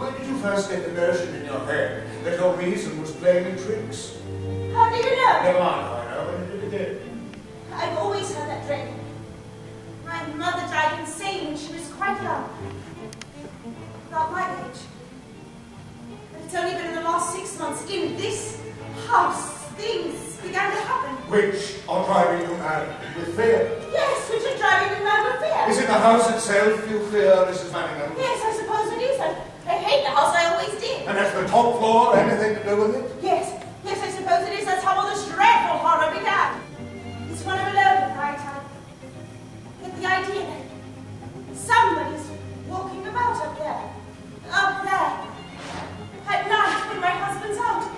once get the notion in your head that your reason was playing you tricks. How do you know? Never mind how I know, you did it again. I've always had that dread. My mother died insane when she was quite young. About my age. But it's only been in the last six months in this house things began to happen. Which are driving you mad with fear. Yes, which are driving me mad with fear. Is it the house itself you fear, Mrs. Manningham? Yes, I suppose the top floor anything to do with it? Yes, yes, I suppose it is. That's how all this dreadful horror began. It's one of alone right time. But the idea that somebody's walking about up there, up there, at night when my husband's out.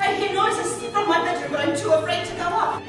I hear noises from my bedroom, but I'm too afraid to go up.